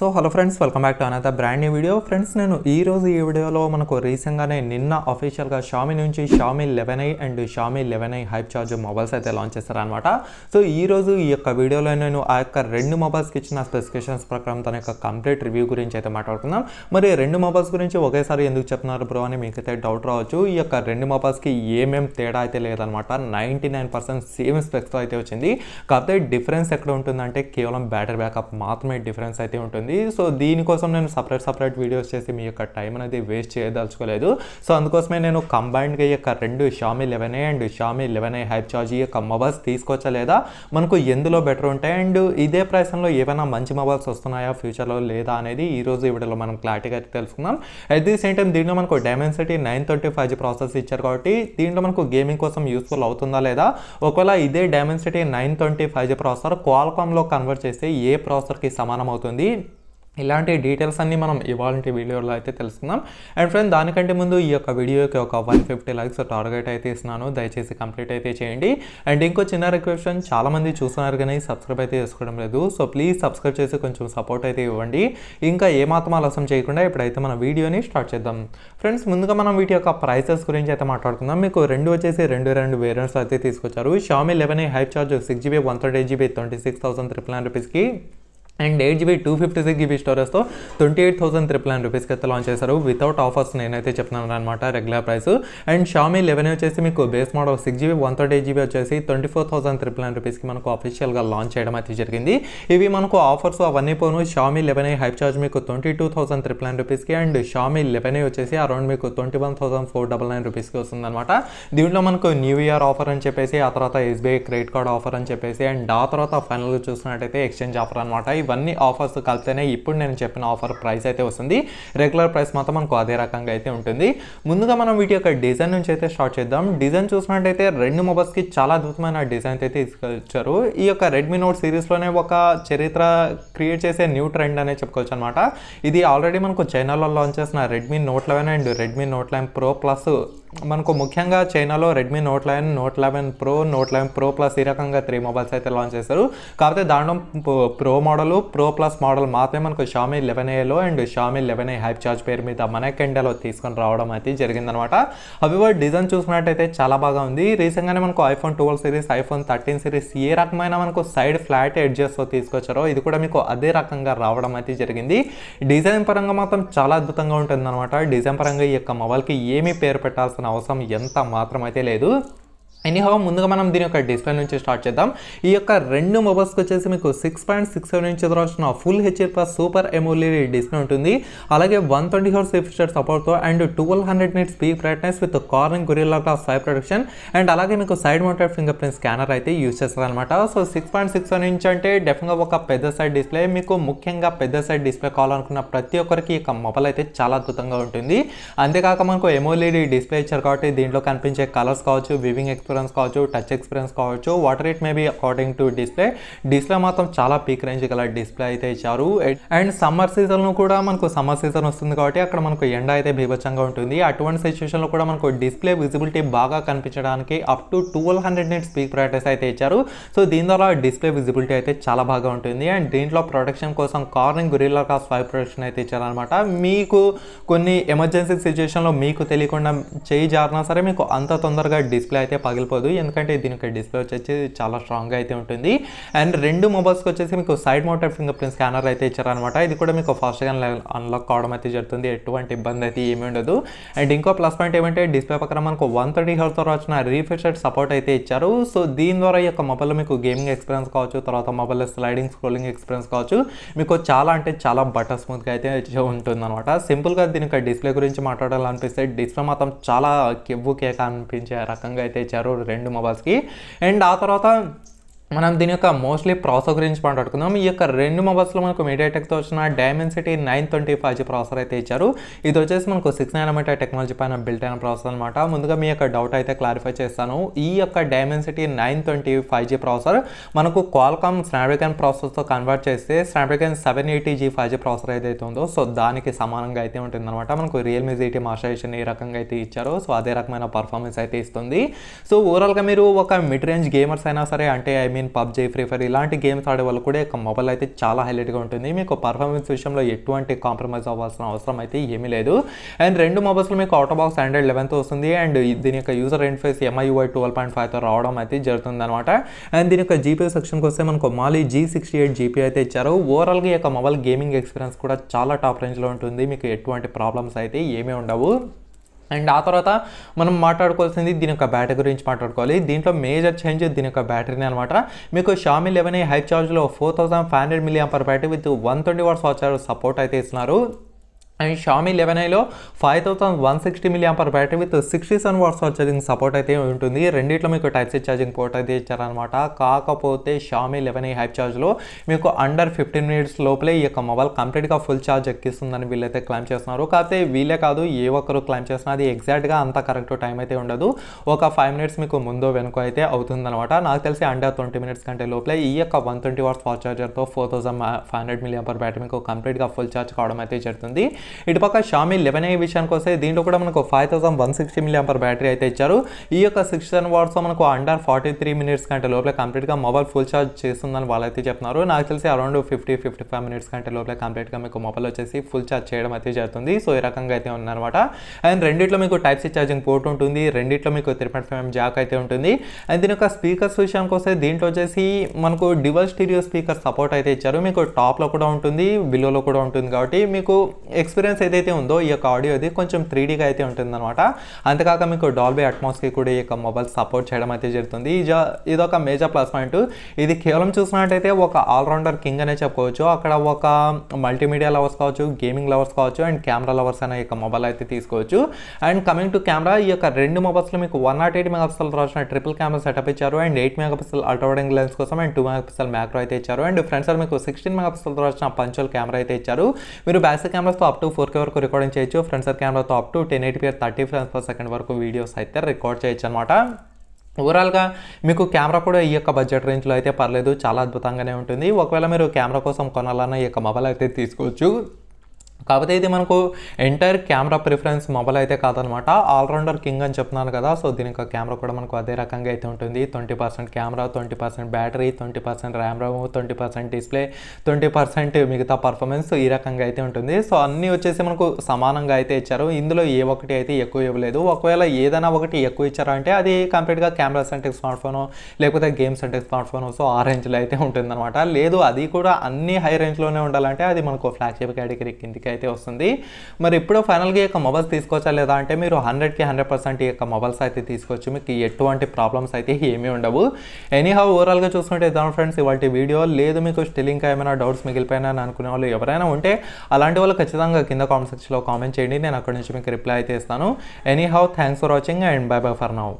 So hello friends welcome back to another brand new video friends నేను ఈ రోజు ఈ వీడియోలో మనకు రీసెంట్గానే నిన్న అఫీషియల్గా షామీ నుంచి Xiaomi eleven i and Xiaomi eleven i hyper charge mobiles అయితే లాంచ్ చేస్తారనమాట సో ఈ రోజు ఈ యొక్క వీడియోలో నేను ఆ యొక్క రెండు మొబైల్స్కి ఇచ్చిన స్పెసిఫికేషన్స్ ప్రకారం తన యొక్క కంప్లీట్ రివ్యూ గురించి అయితే మాట్లాడుకుందాం. మరి రెండు మొబైల్స్ గురించి ఒకేసారి ఎందుకు చెప్తున్నారు బ్రో అని మీకైతే డౌట్ రావచ్చు. ఈ యొక్క రెండు మొబైల్స్కి ఏమేం తేడా అయితే లేదనమాట నైంటీ నైన్ పర్సెంట్ సేమ్ స్పెక్స్తో అయితే వచ్చింది. కాకపోతే డిఫరెన్స్ ఎక్కడ ఉంటుందంటే కేవలం బ్యాటరీ బ్యాకప్ మాత్రమే డిఫరెన్స్ అయితే ఉంటుంది. సో దీనికోసం నేను సపరేట్ సపరేట్ వీడియోస్ చేసి మీ యొక్క టైం అనేది వేస్ట్ చేయదలుచుకోలేదు. సో అందుకోసమే నేను కంబైన్డ్గా ఈ యొక్క రెండు Xiaomi eleven A and Xiaomi eleven A hyper charge ఈ యొక్క మొబైల్స్ తీసుకోవచ్చా లేదా? మనకు ఎందులో బెటర్ ఉంటాయి? అండ్ ఇదే ప్రైస్లో ఏమైనా మంచి మొబైల్స్ వస్తున్నాయా? ఫ్యూచర్లో లేదా అనేది ఈ రోజు ఈ వీడియోలో మనం క్లారిటీగా తెలుసుకుందాం. అట్ ది సేమ్ టైం దీంట్లో మనకు Dimensity nine thirty five G process ఇచ్చారు కాబట్టి దీంట్లో మనకు గేమింగ్ కోసం యూస్ఫుల్ అవుతుందా లేదా? ఒకవేళ ఇదే Dimensity nine twenty five G processor క్వాల్కామ్లో convert చేస్తే ఏ ప్రాసెసర్కి సమానం అవుతుంది? ఇలాంటి డీటెయిల్స్ అన్నీ మనం ఇవాళ వీడియోలో అయితే తెలుసుకుందాం. అండ్ ఫ్రెండ్ దానికంటే ముందు ఈ యొక్క వీడియోకి ఒక వన్ ఫిఫ్టీ లైక్స్ టార్గెట్ అయితే ఇస్తున్నాను. దయచేసి కంప్లీట్ అయితే చేయండి. అండ్ ఇంకో చిన్న రిక్వెస్ట్ చాలామంది చూస్తున్నారు కానీ సబ్స్క్రైబ్ అయితే చేసుకోవడం లేదు. సో ప్లీజ్ సబ్స్క్రైబ్ చేసి కొంచెం సపోర్ట్ అయితే ఇవ్వండి. ఇంకా ఏమాత్రం ఆలస్యం చేయకుండా ఇప్పుడైతే మన వీడియోని స్టార్ట్ చేద్దాం. ఫ్రెండ్స్ ముందుగా మనం వీటి యొక్క ప్రైసెస్ గురించి అయితే మాట్లాడుకుందాం. మీకు రెండు వచ్చేసి రెండు రెండు వేరియంట్స్ అయితే తీసుకొచ్చారు. Xiaomi eleven hyper charge six GB one thirty eight GB twenty six thousand triple nine రూపీస్కి and eight GB two fifty six GB స్టోరేజ్తో twenty eight thousand triple nine రూపీస్కి అయితే లాంచ్ చేశారు. వితౌట్ ఆఫర్స్ నేనైతే చెప్తున్నాను అనమాట regular price and Xiaomi eleven వచ్చేసి మీకు base model six GB one thirty eight GB వచ్చేసి twenty four thousand triple nine రూపీస్కి మనకు అఫీషియల్గా లాంచ్ చేయడం అయితే జరిగింది. ఇవి మనకు ఆఫర్స్ అవన్నీ పోను. షామీ లెవెన్ హైప్ చార్జ్ మీకు twenty two thousand triple nine రూపీస్కి అండ్ షామీ లెవెన్ వచ్చేసి అరౌండ్ మీకు twenty one thousand four double nine రూపీస్కి వస్తుందన్నమాట దీంట్లో మనకు న్యూ ఇయర్ ఆఫర్ అని చెప్పేసి ఆ తర్వాత ఎస్బీఐ క్రెడిట్ కార్డ్ ఆఫర్ అని చెప్పేసి అండ్ ఆ తర్వాత ఫైనల్గా చూసినట్టయితే ఎక్స్చేంజ్ ఆఫర్ అనమాట ఇవన్నీ ఆఫర్స్ కలిపితేనే ఇప్పుడు నేను చెప్పిన ఆఫర్ ప్రైస్ అయితే వస్తుంది. రెగ్యులర్ ప్రైస్ మాత్రం మనకు అదే రకంగా అయితే ఉంటుంది. ముందుగా మనం వీటి యొక్క డిజైన్ నుంచి అయితే స్టార్ట్ చేద్దాం. డిజైన్ చూసినట్టయితే రెండు మొబైల్స్కి చాలా అద్భుతమైన డిజైన్ అయితే తీసుకొచ్చారు. ఈ యొక్క రెడ్మీ నోట్ సిరీస్లోనే ఒక చరిత్ర క్రియేట్ చేసే న్యూ ట్రెండ్ అనే చెప్పుకోవచ్చు అనమాట ఇది ఆల్రెడీ మనకు చైనాలో లాంచ్ చేసిన Redmi Note eleven and Redmi Note eleven Pro Plus మనకు ముఖ్యంగా చైనాలో Redmi Note eleven Note eleven Pro Note eleven Pro Plus ఈ రకంగా త్రీ మొబైల్స్ అయితే లాంచ్ చేశారు. కాకపోతే దాంట్లో Pro model Pro Plus model మాత్రమే మనకు షామీ లెవెన్ ఏలో and Xiaomi eleven A hyper charge పేరు మీద మనకి ఇండియాలో తీసుకొని రావడం అయితే జరిగిందనమాట అవి డిజైన్ చూసుకున్నట్టయితే చాలా బాగా ఉంది. రీసెంట్గానే మనకు iPhone twelve series iPhone thirteen series ఏ రకమైన మనకు సైడ్ ఫ్లాట్ ఎడ్జెస్తో తీసుకొచ్చారో ఇది కూడా మీకు అదే రకంగా రావడం అయితే జరిగింది. డిజైన్ పరంగా మాత్రం చాలా అద్భుతంగా ఉంటుంది అనమాట డిజైన్ పరంగా ఈ యొక్క మొబైల్కి ఏమీ పేరు పెట్టాల్సిన అవసరం ఎంత మాత్రమైతే లేదు. ఎనీహౌ ముందుగా మనం దీని యొక్క డిస్ప్లే నుంచి స్టార్ట్ చేద్దాం. ఈ యొక్క రెండు మొబైల్స్కి వచ్చేసి మీకు six point six seven inch వచ్చిన full HF super AMOLED display ఉంటుంది. అలాగే వన్ ట్వంటీ హోర్ సేఫ్స్టర్ సపోర్ట్తో and twelve hundred nits peak brightness with Corning Gorilla glass five protection and అలాగే మీకు side mounted finger print scanner అయితే యూజ్ చేస్తారనమాట so six point six seven inch అంటే డెఫినెట్గా ఒక పెద్ద సైడ్ డిస్ప్లే మీకు ముఖ్యంగా పెద్ద సైడ్ డిస్ప్లే కావాలనుకున్న ప్రతి ఒక్కరికి ఈ మొబైల్ అయితే చాలా అద్భుతంగా ఉంటుంది. అంతేకాక మనకు ఎమోలీడీ డిస్ప్లే ఇచ్చారు కాబట్టి దీంట్లో కనిపించే కలర్స్ కావచ్చు వివింగ్ ఎక్స్పీరియన్స్ కావచ్చు టచ్ ఎక్స్పీరియన్స్ కావచ్చు whatever it may be according to display display మాత్రం చాలా పీక్ రేంజ్ గల డిస్ప్లే అయితే ఇచ్చారు. అండ్ సమ్మర్ సీజన్లో కూడా మనకు సమ్మర్ సీజన్ వస్తుంది కాబట్టి అక్కడ మనకు ఎండ అయితే బీభత్సంగా ఉంటుంది. అటువంటి సిచ్యువేషన్లో కూడా మనకు డిస్ప్లే విజిబిలిటీ బాగా కనిపించడానికి up to twelve hundred nits peak brightness అయితే ఇచ్చారు. సో దీని ద్వారా డిస్ప్లే విజిబిలిటీ అయితే చాలా బాగా ఉంటుంది. అండ్ దీంట్లో ప్రొటెక్షన్ కోసం Corning Gorilla glass five protection అయితే ఇచ్చారనమాట మీకు కొన్ని ఎమర్జెన్సీ సిచ్యువేషన్లో మీకు తెలియకుండా చేయి జారినా సరే మీకు అంత తొందరగా డిస్ప్లే అయితే పగిలిపోదు ఎందుకంటే దీనికి డిస్ప్లే వచ్చేసి చాలా స్ట్రాంగ్గా అయితే ఉంటుంది. అండ్ రెండు మొబైల్స్కి వచ్చేసి మీకు side mounted finger print scanner అయితే ఇచ్చారనమాట ఇది కూడా మీకు ఫాస్ట్గా అన్లాక్ కావడం అయితే జరుగుతుంది. ఎటువంటి ఇబ్బంది అయితే ఏమీ ఉండదు. అండ్ ఇంకో ప్లస్ పాయింట్ ఏమంటే డిస్ప్లే పక్కన మనకు వన్ థర్టీ హెల్త్ వచ్చిన రీఫ్రెషర్ సపోర్ట్ అయితే ఇచ్చారు. సో దీని ద్వారా ఈ యొక్క మొబైల్లో మీకు గేమింగ్ ఎక్స్పీరియన్స్ కావచ్చు తర్వాత మొబైల్లో స్లైడింగ్ స్క్రోలింగ్ ఎక్స్పీరియన్స్ కావచ్చు మీకు చాలా అంటే చాలా బటర్ స్మూత్గా అయితే ఉంటుందన్నమాట. సింపుల్గా దీనికి డిస్ప్లే గురించి మాట్లాడాలనిపిస్తే డిస్ప్లే మాత్రం చాలా కెవ్వు కేక్ అనిపించే రకంగా అయితే ఇచ్చారు. రెండు మొబైల్స్కి అండ్ ఆ తర్వాత మనం దీని యొక్క మోస్ట్లీ ప్రాసెసర్ గురించి మాట్లాడుకుందాం. ఈ యొక్క రెండు మొబైల్స్లో మనకు మీడియాటెక్తో వచ్చిన Dimensity nine twenty five G processor అయితే ఇచ్చారు. ఇది వచ్చేసి మనకు సిక్స్ నైనమీటర్ టెక్నాలజీ పైన బిల్ట్ అయిన ప్రాసెసర్ అనమాట ముందుగా మీ యొక్క డౌట్ అయితే క్లారిఫై చేస్తాను. ఈ యొక్క Dimensity nine twenty five G processor మనకు క్వాల్కామ్ స్నాప్డ్రాగన్ ప్రాసెసర్తో కన్వర్ట్ చేస్తే Snapdragon seven eighty G five G processor ఏదైతే ఉందో సో దానికి సమానంగా అయితే ఉంటుందన్నమాట. మనకు రియల్మీ జీటీ మాస్టరేషన్ ఏ రకంగా అయితే ఇచ్చారో. సో అదే రకమైన పర్ఫార్మెన్స్ అయితే ఇస్తుంది. సో ఓవరాల్గా మీరు ఒక మిడ్ రేంజ్ గేమర్స్ అయినా సరే అంటే I mean mean PUBG Free Fire ఇలాంటి గేమ్స్ ఆడే వాళ్ళు కూడా యొక్క మొబైల్ అయితే చాలా హైలైట్గా ఉంటుంది. మీకు పర్ఫార్మెన్స్ విషయంలో ఎటువంటి కాంప్రమైజ్ అవ్వాల్సిన అవసరం అయితే ఏమీ లేదు. అండ్ రెండు మొబైల్స్లో మీకు అవుట్ బాక్స్ ఆండ్రాయిడ్ లెవెన్త్ వస్తుంది. అండ్ దీని యొక్క user interface MIUI twelve point ఫైవ్తో రావడం అయితే జరుగుతుంది అనమాట అండ్ దీని యొక్క జీపీ సెక్షన్కి వస్తే మనకు Mali G sixty eight GP అయితే ఇచ్చారు. ఓవరాల్గా ఈ యొక్క మొబైల్ గేమింగ్ ఎక్స్పీరియన్స్ కూడా చాలా టాప్ రేంజ్లో ఉంటుంది. మీకు ఎటువంటి ప్రాబ్లమ్స్ అయితే ఏమీ ఉండవు. అండ్ ఆ తర్వాత మనం మాట్లాడుకోవాల్సింది దీని యొక్క బ్యాటరీ గురించి మాట్లాడుకోవాలి. దీంట్లో మేజర్ చేంజ్ దీని యొక్క బ్యాటరీని అనమాట మీకు షామి లెవెన్ హై చార్జ్లో four thousand five hundred milliampere battery with one twenty watts watch support అయితే ఇస్తున్నారు. And Xiaomi eleven ఐలో five thousand one sixty milliampere battery with sixty seven watts charging support అయితే ఉంటుంది. రెండిట్లో మీకు టైప్ సి ఛార్జింగ్ పోర్ట్ అయితే ఇచ్చారనమాట కాకపోతే Xiaomi eleven i hyper ఛార్జ్లో మీకు అండర్ ఫిఫ్టీన్ మినిట్స్ లోపలే ఈ యొక్క మొబైల్ కంప్లీట్గా ఫుల్ ఛార్జ్ ఎక్కిస్తుందని వీళ్ళైతే క్లైమ్ చేస్తున్నారు. కాకపోతే వీళ్ళే కాదు ఏ ఒక్కరు క్లైమ్ చేస్తున్నా అది ఎగ్జాక్ట్గా అంత కరెక్ట్ టైం అయితే ఉండదు. ఒక ఫైవ్ మినిట్స్ మీకు ముందు వెనుక అయితే అవుతుందనమాట నాకు తెలిసి అండర్ ట్వంటీ మినిట్స్ కంటే లోపలే ఈ యొక్క one twenty watts fast ఛార్జర్తో four thousand five hundred milliampere battery మీకు కంప్లీట్గా ఫుల్ ఛార్జ్ కావడం అయితే జరుగుతుంది. ఇటుపక్క షామీ లెవెన్ ఏ విషయానికి వస్తే దీంట్లో కూడా మనకు five thousand one sixty milliampere battery అయితే ఇచ్చారు. ఈ యొక్క సిక్స్ సెవెన్ మనకు అండర్ ఫార్టీ త్రీ మినిట్స్ కంటే లోపల కంప్లీట్గా మొబైల్ ఫుల్ ఛార్జ్ చేస్తుందని వాళ్ళైతే చెప్తున్నారు. నాకు తెలిసి around fifty fifty five minutes కంటే లోపల కంప్లీట్గా మీకు మొబైల్ వచ్చేసి ఫుల్ ఛార్జ్ చేయడం అయితే జరుగుతుంది. సో ఈ రకంగా అయితే ఉందన్నమాట. అండ్ రెండిట్లో మీకు టైప్ సి ఛార్జింగ్ పోర్ట్ ఉంటుంది. రెండిట్లో మీకు త్రీ పాయింట్ ఫైవ్ జాక్ అయితే ఉంటుంది. అండ్ దీని యొక్క స్పీకర్స్ విషయానికి వస్తే దీంట్లో వచ్చేసి మనకు డివల్ స్టీరియో స్పీకర్ సపోర్ట్ అయితే ఇచ్చారు. మీకు టాప్లో కూడా ఉంటుంది బిలోలో కూడా ఉంటుంది కాబట్టి మీకు ఎక్స్పీరియన్స్ ఏదైతే ఉందో ఈ యొక్క ఆడియోది కొంచెం త్రీ డీగా అయితే ఉంటుంది అనమాట అంతేకాక మీకు డాల్బీ అట్మాస్కి కూడా ఈ యొక్క మొబైల్ సపోర్ట్ చేయడం అయితే జరుగుతుంది. ఇది ఇది ఒక మేజర్ ప్లస్ పాయింట్ ఇది కేవలం చూసినట్టయితే ఒక ఆల్రౌండర్ కింగ్ అనే చెప్పుకోవచ్చు. అక్కడ ఒక మల్టీమీడియా లవర్స్ కావచ్చు గేమింగ్ లవర్స్ కావచ్చు అండ్ కెమెరా లవర్స్ అనే యొక్క మొబైల్ అయితే తీసుకోవచ్చు. అండ్ కమింగ్ టు కెమెరా ఈ యొక్క రెండు మొబైల్స్లో మీకు వన్ నాట్ ఎయిట్ మెగాపిక్సెల్ రాసిన ట్రిపుల్ కెమెరా సెటప్ ఇచ్చారు. And eight megapixel ultra wide angle lens కోసం అండ్ టూ మెగాపిక్సల్ మ్యాక్రో అయితే ఇచ్చారు. అండ్ ఫ్రంట్ సార్ మీకు సిక్స్టీన్ మెగాపిక్సల్ రాసిన పంచువల్ కెమెరా అయితే ఇచ్చారు. మీరు బ్యాక్ కెమెరాస్తో అప్ టు ఫోర్ కే వరకు రికార్డింగ్ చేయొచ్చు. ఫ్రంట్ సైడ్ కెమెరాతో up to ten eighty thirty frames per second వరకు వీడియోస్ అయితే రికార్డ్ చేయొచ్చు అనమాట ఓవరాల్గా మీకు కెమెరా కూడా ఈ యొక్క బడ్జెట్ రేంజ్లో అయితే పర్లేదు. చాలా అద్భుతంగానే ఉంటుంది. ఒకవేళ మీరు కెమెరా కోసం కొనాలన్న ఈ యొక్క మొబైల్ అయితే తీసుకోవచ్చు. కాకపోతే ఇది మనకు ఎంటైర్ కెమెరా ప్రిఫరెన్స్ మొబైల్ అయితే కాదనమాట. ఆల్రౌండర్ కింగ్ అని చెప్తున్నాను కదా సో దీని యొక్క కెమెరా కూడా మనకు అదే రకంగా అయితే ఉంటుంది. Twenty percent camera twenty percent battery twenty percent RAM RAM twenty percent display twenty percent మిగతా పర్ఫార్మెన్స్ ఈ రకంగా అయితే ఉంటుంది. సో అన్నీ వచ్చేసి మనకు సమానంగా అయితే ఇచ్చారు. ఇందులో ఏ ఒక్కటి అయితే ఎక్కువ ఇవ్వలేదు. ఒకవేళ ఏదైనా ఒకటి ఎక్కువ ఇచ్చారంటే అది కంప్లీట్గా కెమెరా సెంటెక్ స్మార్ట్ ఫోన్ లేకపోతే game centric smartphone so ఆ రేంజ్లో అయితే ఉంటుందన్నమాట. లేదు అది కూడా అన్ని హై రేంజ్లోనే ఉండాలంటే అది మనకు ఫ్లాగ్షిప్ కేటగిరీ కిందికి అయితే వస్తుంది. మరి ఇప్పుడు ఫైనల్గా ఈ యొక్క మొబైల్స్ తీసుకోవచ్చా లేదా అంటే మీరు హండ్రెడ్కి హండ్రెడ్ పర్సెంట్ ఈ యొక్క మొబైల్స్ అయితే తీసుకోవచ్చు. మీకు ఎటువంటి ప్రాబ్లమ్స్ అయితే ఏమీ ఉండవు. ఎనీ హౌ ఓవరాల్గా చూసుకుంటే దాని ఫ్రెండ్స్ ఇవాళ వీడియో లేదు మీకు స్టిల్ ఇంకా ఏమైనా డౌట్స్ మిగిలిపోయినా అనుకునే వాళ్ళు ఎవరైనా ఉంటే అలాంటి వాళ్ళు ఖచ్చితంగా కింద కామెంట్ సెక్షన్లో కామెంట్ చేయండి. నేను అక్కడి నుంచి మీకు రిప్లై అయితే ఇస్తాను. Anyhow thanks for watching and bye bye for now